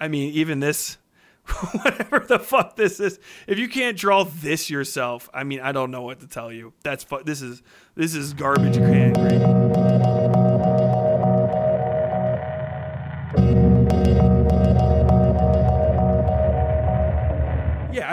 I mean, even this, whatever the fuck this is, if you can't draw this yourself, I mean, I don't know what to tell you. That's fu- this is this is garbage can grade.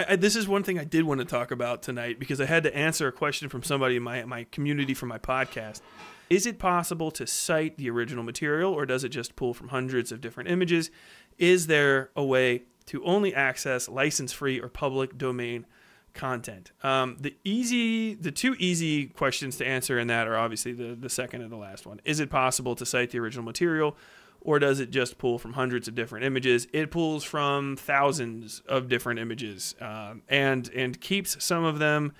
I, this is one thing I did want to talk about tonight because I had to answer a question from somebody in my my community for my podcast. Is it possible to cite the original material, or does it just pull from hundreds of different images? Is there a way to only access license-free or public domain content? Um, the easy, the two easy questions to answer in that are obviously the the second and the last one. Is it possible to cite the original material? or does it just pull from hundreds of different images? It pulls from thousands of different images, um, and and keeps some of them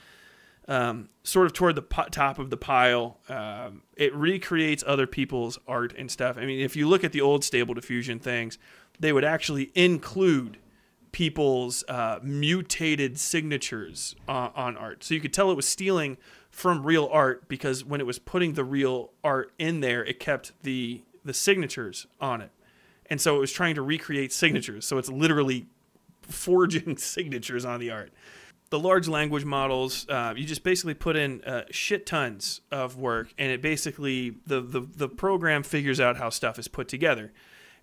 um, sort of toward the po- top of the pile. Um, it recreates other people's art and stuff. I mean, if you look at the old Stable Diffusion things, they would actually include people's uh, mutated signatures uh, on art, so you could tell it was stealing from real art because when it was putting the real art in there, it kept the the signatures on it. And so it was trying to recreate signatures. So it's literally forging signatures on the art. The large language models, uh, you just basically put in uh, shit tons of work, and it basically the, the the program figures out how stuff is put together,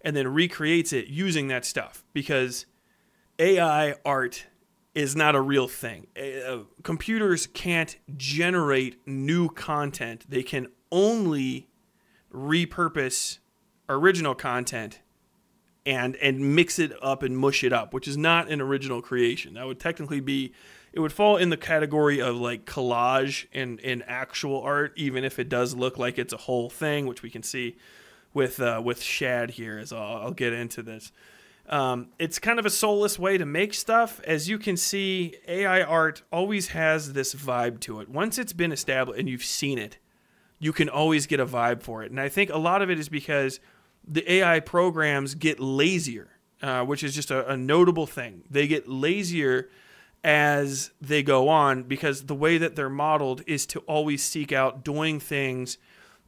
and then recreates it using that stuff. Because AI art is not a real thing. Uh, computers can't generate new content. They can only repurpose original content and and mix it up and mush it up, which is not an original creation. That would technically be it would fall in the category of like collage and in actual art, even if it does look like it's a whole thing, which we can see with uh, with Shad here. As I'll, I'll get into this. Um, it's kind of a soulless way to make stuff. As you can see, AI art always has this vibe to it. Once it's been established and you've seen it, you can always get a vibe for it. And I think a lot of it is because the AI programs get lazier, uh, which is just a, a notable thing. They get lazier as they go on because the way that they're modeled is to always seek out doing things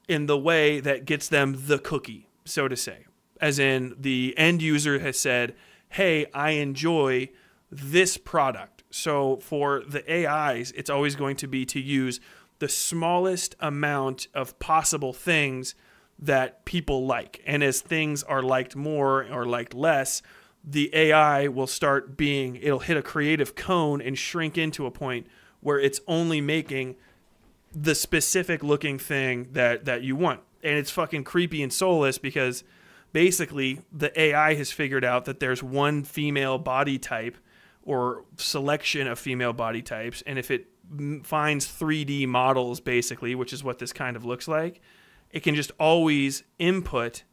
in the way that gets them the cookie, so to say. As in, the end user has said, Hey, I enjoy this product. So for the AIs, it's always going to be to use the smallest amount of possible things that people like. And as things are liked more or liked less, the AI will start being, it'll hit a creative cone and shrink into a point where it's only making the specific looking thing that, that you want. And it's fucking creepy and soulless because basically the AI has figured out that there's one female body type or selection of female body types. And if it finds 3D models, basically, which is what this kind of looks like, it can just always input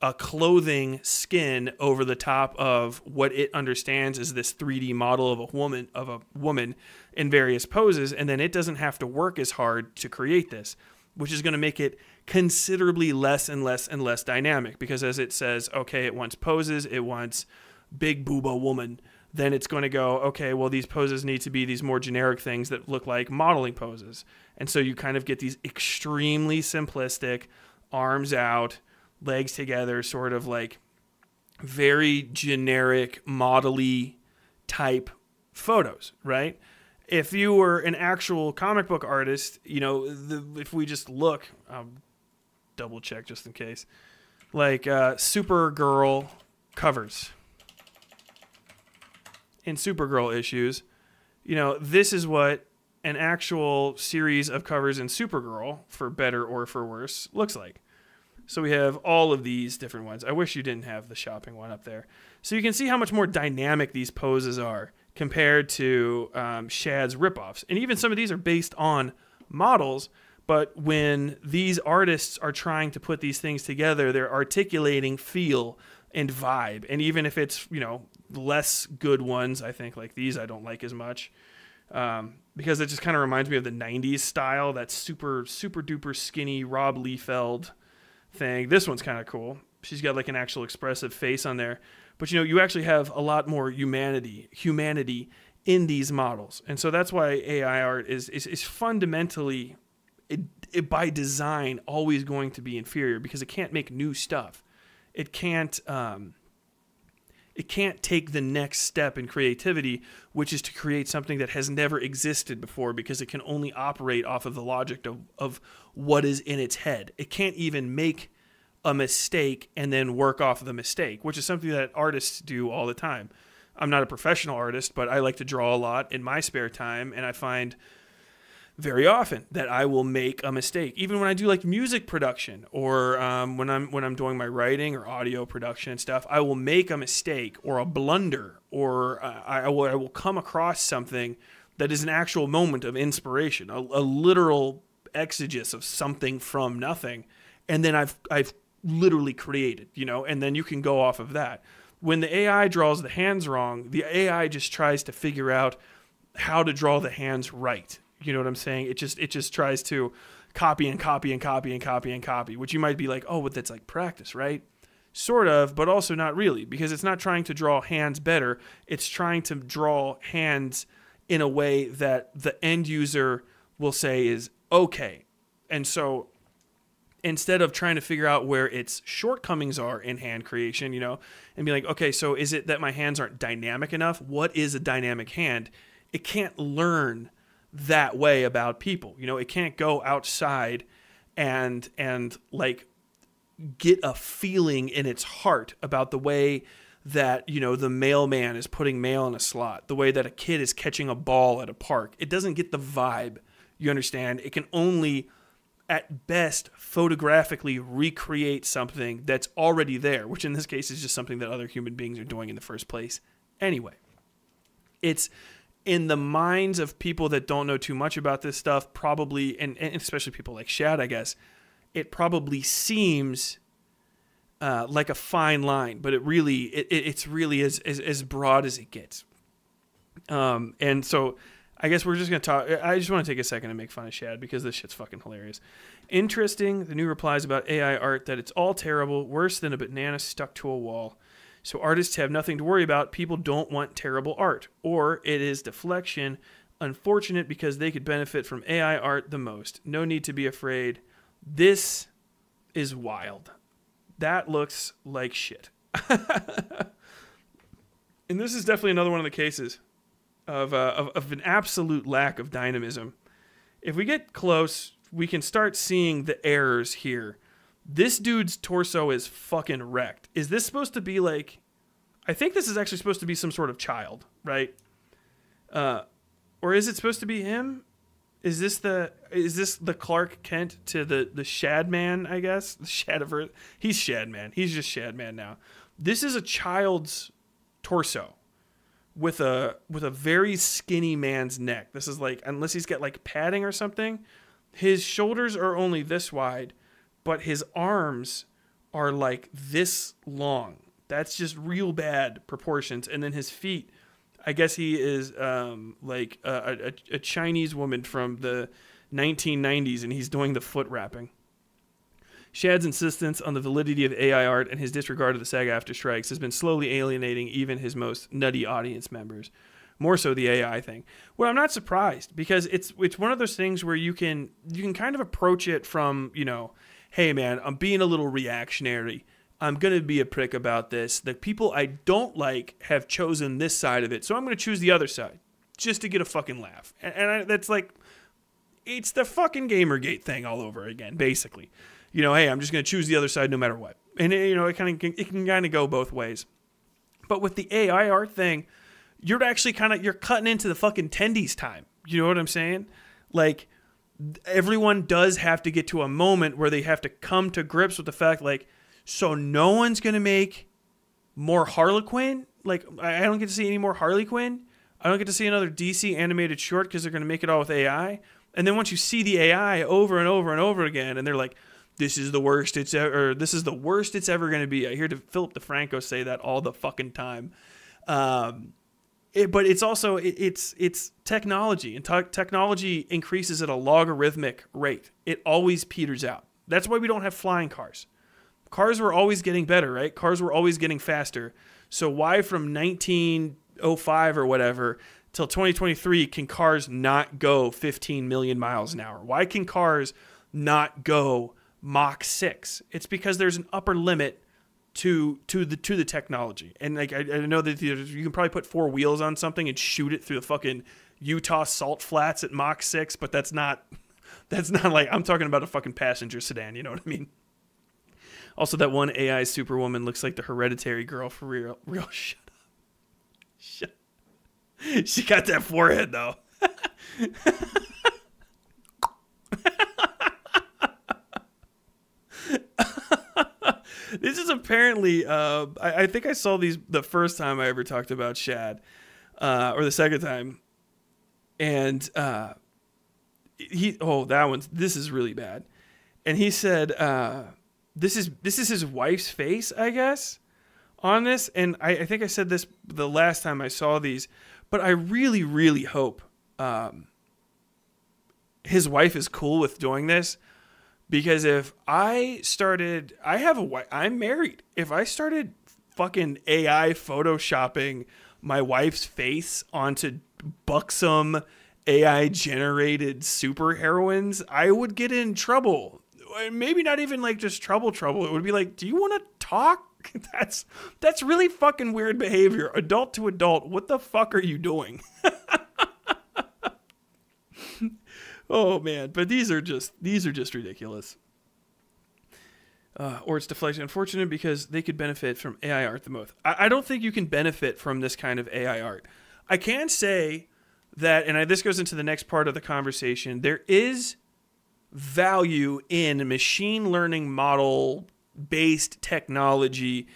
a clothing skin over the top of what it understands as this 3D model of a woman of a woman in various poses and then it doesn't have to work as hard to create this which is going to make it considerably less and less and less dynamic because as it says okay it wants poses it wants big booba woman then it's going to go, okay, well, these poses need to be these more generic things that look like modeling poses. And so you kind of get these extremely simplistic arms out, legs together, sort of like very generic modelly type photos, right? If you were an actual comic book artist, you know, the, if we just look, I'll double check just in case, like uh, Supergirl covers in Supergirl issues, you know, this is what an actual series of covers in Supergirl, for better or for worse, looks like. So we have all of these different ones. I wish you didn't have the shopping one up there. So you can see how much more dynamic these poses are compared to um, Shad's ripoffs. And even some of these are based on models, but when these artists are trying to put these things together, they're articulating feel and vibe. And even if it's, you know, less good ones, I think like these I don't like as much. Um, because it just kind of reminds me of the 90s style, that super, super duper skinny Rob Liefeld thing. This one's kind of cool. She's got like an actual expressive face on there. But you know, you actually have a lot more humanity, humanity in these models. And so that's why AI art is, is, is fundamentally, it, it, by design, always going to be inferior because it can't make new stuff. It can't, um, it can't take the next step in creativity, which is to create something that has never existed before because it can only operate off of the logic of, of what is in its head. It can't even make a mistake and then work off of the mistake, which is something that artists do all the time. I'm not a professional artist, but I like to draw a lot in my spare time, and I find very often that I will make a mistake, even when I do like music production or um, when I'm when I'm doing my writing or audio production and stuff. I will make a mistake or a blunder, or uh, I, will, I will come across something that is an actual moment of inspiration, a, a literal exegesis of something from nothing, and then I've I've literally created, you know, and then you can go off of that. When the AI draws the hands wrong, the AI just tries to figure out how to draw the hands right you know what I'm saying? It just it just tries to copy and copy and copy and copy and copy, which you might be like, oh, but that's like practice, right? Sort of, but also not really, because it's not trying to draw hands better. It's trying to draw hands in a way that the end user will say is okay. And so instead of trying to figure out where its shortcomings are in hand creation, you know, and be like, okay, so is it that my hands aren't dynamic enough? What is a dynamic hand? It can't learn that way about people. You know, it can't go outside and and like get a feeling in its heart about the way that you know the mailman is putting mail in a slot, the way that a kid is catching a ball at a park. It doesn't get the vibe. You understand? It can only at best photographically recreate something that's already there, which in this case is just something that other human beings are doing in the first place anyway. It's in the minds of people that don't know too much about this stuff, probably, and, and especially people like Shad, I guess, it probably seems uh, like a fine line, but it really, it, it's really as, as, as broad as it gets. Um, and so I guess we're just going to talk. I just want to take a second and make fun of Shad because this shit's fucking hilarious. Interesting. The new replies about AI art that it's all terrible, worse than a banana stuck to a wall. So artists have nothing to worry about. People don't want terrible art, or it is deflection. Unfortunate because they could benefit from AI art the most. No need to be afraid. This is wild. That looks like shit. and this is definitely another one of the cases of, uh, of, of an absolute lack of dynamism. If we get close, we can start seeing the errors here this dude's torso is fucking wrecked. Is this supposed to be like I think this is actually supposed to be some sort of child, right? Uh or is it supposed to be him? Is this the is this the Clark Kent to the the Shad Man, I guess? The Shad of Earth. He's Shad Man. He's just Shad Man now. This is a child's torso with a with a very skinny man's neck. This is like unless he's got like padding or something, his shoulders are only this wide but his arms are like this long. That's just real bad proportions. And then his feet, I guess he is um, like a, a, a Chinese woman from the 1990s, and he's doing the foot wrapping. Shad's insistence on the validity of AI art and his disregard of the SAG-AFTRA strikes has been slowly alienating even his most nutty audience members. More so the AI thing. Well, I'm not surprised because it's it's one of those things where you can you can kind of approach it from you know hey man, I'm being a little reactionary. I'm going to be a prick about this. The people I don't like have chosen this side of it, so I'm going to choose the other side just to get a fucking laugh. And, and I, that's like, it's the fucking Gamergate thing all over again, basically. You know, hey, I'm just going to choose the other side no matter what. And you know, it kind of it can kind of go both ways. But with the AI art thing, you're actually kind of you're cutting into the fucking tendies time. You know what I'm saying? Like everyone does have to get to a moment where they have to come to grips with the fact like so no one's going to make more Harley Quinn? Like I don't get to see any more Harley Quinn I don't get to see another DC animated short because they're going to make it all with AI and then once you see the AI over and over and over again and they're like this is the worst it's ever this is the worst it's ever going to be. I hear Philip DeFranco say that all the fucking time. Um, it, but it's also it, it's it's technology and te- technology increases at a logarithmic rate. It always peters out. That's why we don't have flying cars. Cars were always getting better right? Cars were always getting faster. So why from 1905 or whatever till 2023 can cars not go 15 million miles an hour? Why can cars not go mach 6 it's because there's an upper limit to to the to the technology. And like I, I know that you can probably put four wheels on something and shoot it through the fucking Utah salt flats at Mach six, but that's not that's not like I'm talking about a fucking passenger sedan. You know what I mean? Also, that one AI superwoman looks like the hereditary girl for real. Real shut up. Shut. She got that forehead though. This is apparently. Uh, I, I, think I saw these the first time I ever talked about Shad, uh, or the second time, and uh, he. Oh, that one's. This is really bad, and he said, uh, "This is this is his wife's face, I guess." On this, and I, I think I said this the last time I saw these, but I really, really hope um, his wife is cool with doing this because if I started, I have a wife, I'm married. If I started fucking AI photoshopping my wife's face onto buxom AI generated super heroines, I would get in trouble. Uh, maybe not even like just trouble, trouble. It would be like, do you want to talk? That's that's really fucking weird behavior. Adult to adult. What the fuck are you doing? oh man, but these are just these are just ridiculous. Uh, or it's deflection. Unfortunate because they could benefit from AI art the most. I, I, don't think you can benefit from this kind of AI art. I can say that, and I, this goes into the next part of the conversation. There is value in machine learning model based technology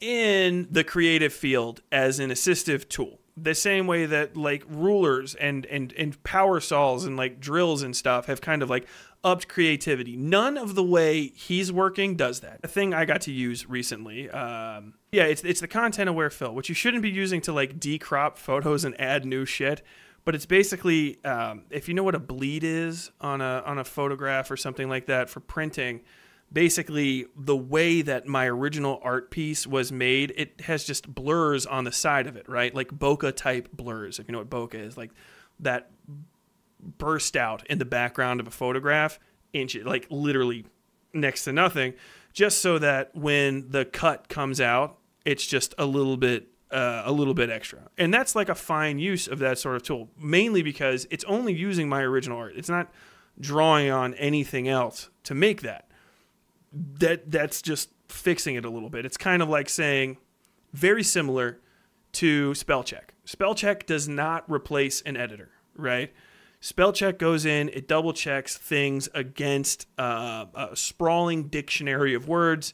in the creative field as an assistive tool the same way that like rulers and and and power saws and like drills and stuff have kind of like upped creativity. None of the way he's working does that. A thing I got to use recently, um, yeah, it's it's the content aware fill, which you shouldn't be using to like decrop photos and add new shit. But it's basically um, if you know what a bleed is on a on a photograph or something like that for printing basically the way that my original art piece was made, it has just blurs on the side of it, right? Like bokeh type blurs, if you know what bokeh is, like that burst out in the background of a photograph, inch like literally next to nothing, just so that when the cut comes out, it's just a little bit uh, a little bit extra. And that's like a fine use of that sort of tool, mainly because it's only using my original art. It's not drawing on anything else to make that that that's just fixing it a little bit. It's kind of like saying very similar to spell check. Spell check does not replace an editor, right? Spell check goes in, it double checks things against uh, a sprawling dictionary of words,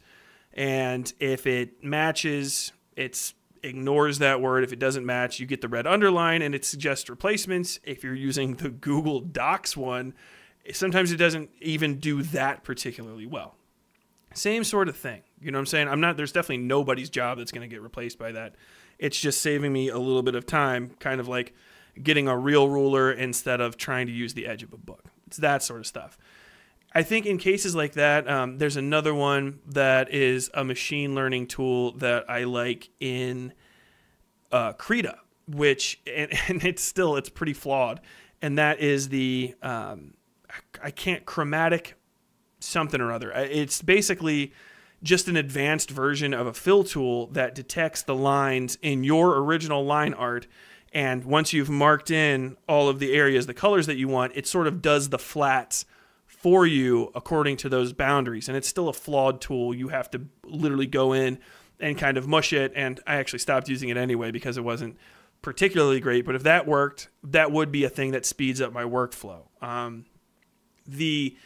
and if it matches, it ignores that word. If it doesn't match, you get the red underline and it suggests replacements. If you're using the Google Docs one, sometimes it doesn't even do that particularly well. Same sort of thing. You know what I'm saying? I'm not there's definitely nobody's job that's going to get replaced by that. It's just saving me a little bit of time, kind of like getting a real ruler instead of trying to use the edge of a book. It's that sort of stuff. I think in cases like that, um, there's another one that is a machine learning tool that I like in uh, Krita, which and, and, it's still it's pretty flawed, and that is the um, I can't chromatic something or other. It's basically just an advanced version of a fill tool that detects the lines in your original line art. And once you've marked in all of the areas, the colors that you want, it sort of does the flats for you according to those boundaries. And it's still a flawed tool. You have to literally go in and kind of mush it. And I actually stopped using it anyway because it wasn't particularly great. But if that worked, that would be a thing that speeds up my workflow. Um, the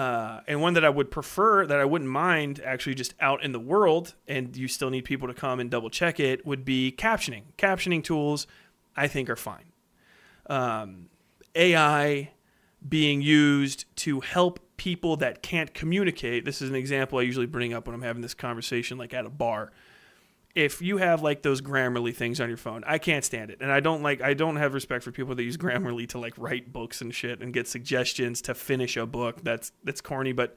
uh, and one that I would prefer that I wouldn't mind actually just out in the world, and you still need people to come and double check it, would be captioning. Captioning tools, I think, are fine. Um, AI being used to help people that can't communicate. This is an example I usually bring up when I'm having this conversation, like at a bar if you have like those Grammarly things on your phone, I can't stand it. And I don't like I don't have respect for people that use Grammarly to like write books and shit and get suggestions to finish a book. That's that's corny, but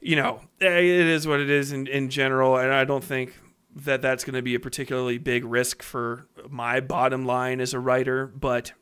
you know, eh, it is what it is in, in general and I don't think that that's going to be a particularly big risk for my bottom line as a writer, but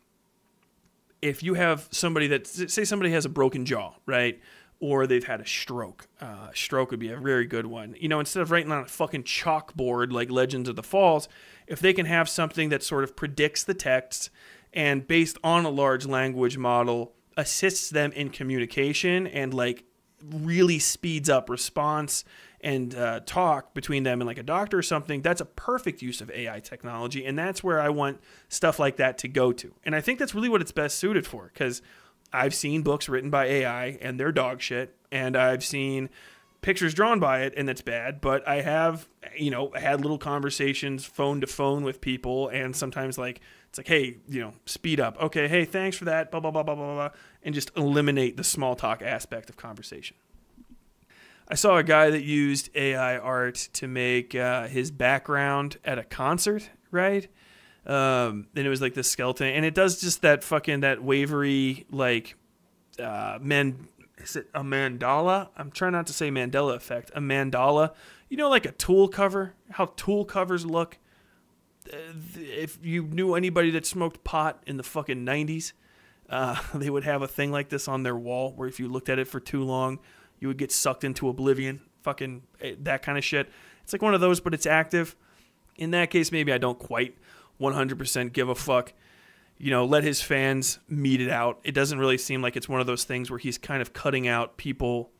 if you have somebody that say somebody has a broken jaw, right? Or they've had a stroke. Uh, stroke would be a very good one. You know, instead of writing on a fucking chalkboard like Legends of the Falls, if they can have something that sort of predicts the text and based on a large language model assists them in communication and like really speeds up response and uh, talk between them and like a doctor or something, that's a perfect use of AI technology. And that's where I want stuff like that to go to. And I think that's really what it's best suited for because I've seen books written by AI and they're dog shit. And I've seen pictures drawn by it and that's bad. But I have, you know, had little conversations phone to phone with people and sometimes like, it's like, hey, you know, speed up. Okay, hey, thanks for that, blah, blah, blah, blah, blah, blah, and just eliminate the small talk aspect of conversation. I saw a guy that used AI art to make uh, his background at a concert, right? Um, and it was like this skeleton, and it does just that fucking that wavery like uh. Is it a mandala? I'm trying not to say Mandela effect. A mandala, you know, like a tool cover. How tool covers look. Uh, if you knew anybody that smoked pot in the fucking 90s, uh, they would have a thing like this on their wall where if you looked at it for too long, you would get sucked into oblivion. Fucking eh, that kind of shit. It's like one of those, but it's active. In that case, maybe I don't quite 100% give a fuck. You know, let his fans meet it out. It doesn't really seem like it's one of those things where he's kind of cutting out people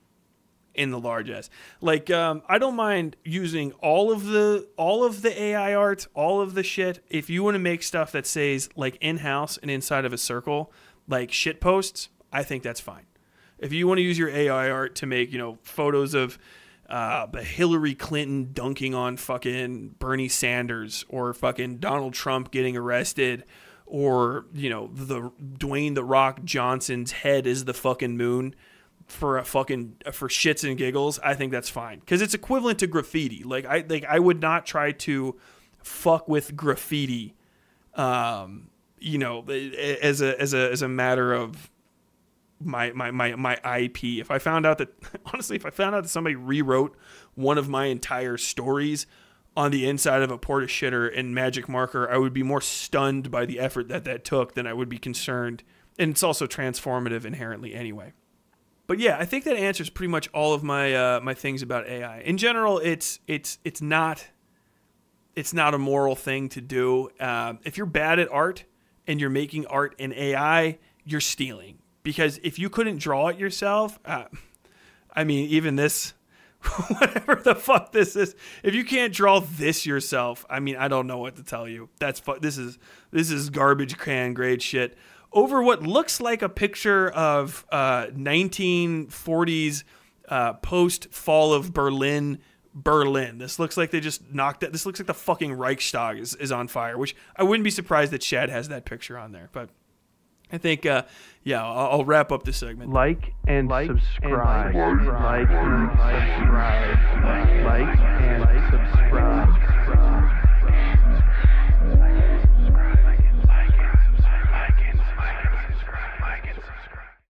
in the largesse. Like, um, I don't mind using all of the all of the AI art, all of the shit. If you want to make stuff that says like in house and inside of a circle, like shit posts, I think that's fine. If you want to use your AI art to make, you know, photos of uh, Hillary Clinton dunking on fucking Bernie Sanders or fucking Donald Trump getting arrested or, you know, the Dwayne the Rock Johnson's head is the fucking moon for a fucking for shits and giggles, I think that's fine because it's equivalent to graffiti. Like I like I would not try to fuck with graffiti, um, you know, as a as a as a matter of my my my my IP. If I found out that honestly, if I found out that somebody rewrote one of my entire stories on the inside of a porta shitter in magic marker, I would be more stunned by the effort that that took than I would be concerned. And it's also transformative inherently anyway. But yeah, I think that answers pretty much all of my uh, my things about AI. In general, it's it's it's not it's not a moral thing to do. Uh, if you're bad at art and you're making art in AI, you're stealing because if you couldn't draw it yourself, uh, I mean, even this, whatever the fuck this is, if you can't draw this yourself, I mean, I don't know what to tell you. That's fu- this is this is garbage can grade shit over what looks like a picture of uh, 1940s uh, post fall of Berlin. Berlin. This looks like they just knocked it. This looks like the fucking Reichstag is, is on fire, which I wouldn't be surprised that Shad has that picture on there. But I think, uh, yeah, I'll, I'll, wrap up this segment. Like and like subscribe. And like, like, like. Like, like, and subscribe.